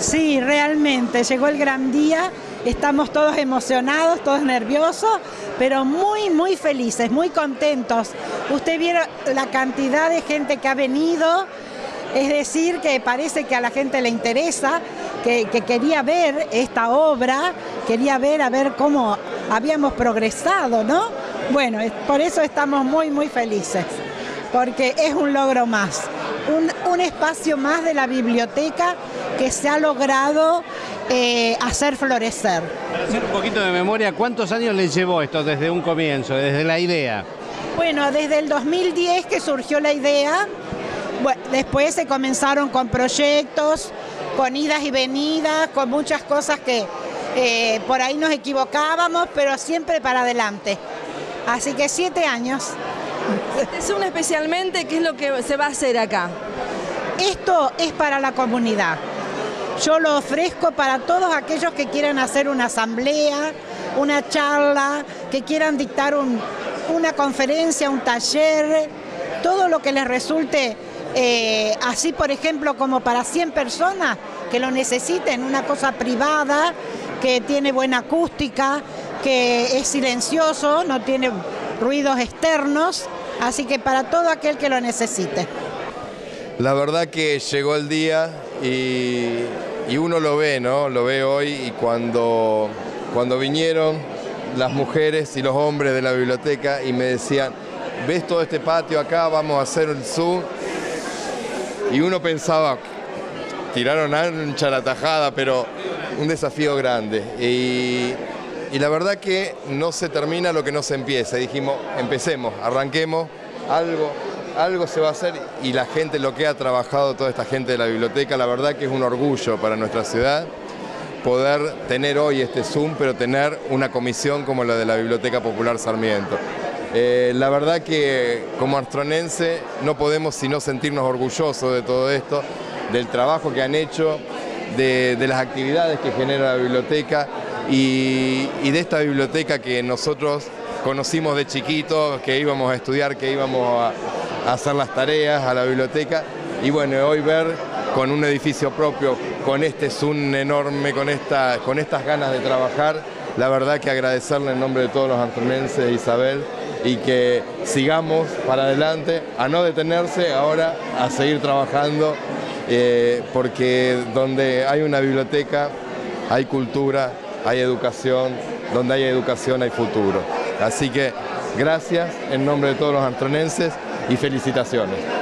Sí, realmente, llegó el gran día, estamos todos emocionados, todos nerviosos, pero muy, muy felices, muy contentos. Usted vieron la cantidad de gente que ha venido, es decir, que parece que a la gente le interesa, que, que quería ver esta obra, quería ver a ver cómo habíamos progresado, ¿no? Bueno, por eso estamos muy, muy felices, porque es un logro más un, espacio más de la biblioteca que se ha logrado eh, hacer florecer. Para hacer un poquito de memoria, ¿cuántos años les llevó esto desde un comienzo, desde la idea? Bueno, desde el 2010 que surgió la idea, después se comenzaron con proyectos, con idas y venidas, con muchas cosas que eh, por ahí nos equivocábamos, pero siempre para adelante. Así que siete años. Es un especialmente, ¿qué es lo que se va a hacer acá? Esto es para la comunidad. Yo lo ofrezco para todos aquellos que quieran hacer una asamblea, una charla, que quieran dictar una conferencia, un taller, todo lo que les resulte eh, así, por ejemplo, como para 100 personas que lo necesiten, una cosa privada, que tiene buena acústica, que es silencioso, no tiene ruidos externos, así que para todo aquel que lo necesite. La verdad que llegó el día y, uno lo ve, ¿no? Lo ve hoy y cuando, cuando vinieron las mujeres y los hombres de la biblioteca y me decían, ¿ves todo este patio acá? Vamos a hacer el Zoom. Y uno pensaba, tiraron ancha la tajada, pero un desafío grande. Y y la verdad que no se termina lo que no se empieza. dijimos, empecemos, arranquemos, algo, algo se va a hacer y la gente, lo que ha trabajado toda esta gente de la biblioteca, la verdad que es un orgullo para nuestra ciudad poder tener hoy este Zoom, pero tener una comisión como la de la Biblioteca Popular Sarmiento. Eh, la verdad que como astronense no podemos sino sentirnos orgullosos de todo esto, del trabajo que han hecho, de, las actividades que genera la biblioteca y, de esta biblioteca que nosotros conocimos de chiquitos, que íbamos a estudiar, que íbamos a, hacer las tareas a la biblioteca y bueno, hoy ver con un edificio propio, con este Zoom enorme, con, esta, con estas ganas de trabajar, la verdad que agradecerle en nombre de todos los antronenses, Isabel, y que sigamos para adelante, a no detenerse, ahora a seguir trabajando, eh, porque donde hay una biblioteca hay cultura, hay educación, donde hay educación hay futuro. Así que gracias en nombre de todos los antronenses y felicitaciones.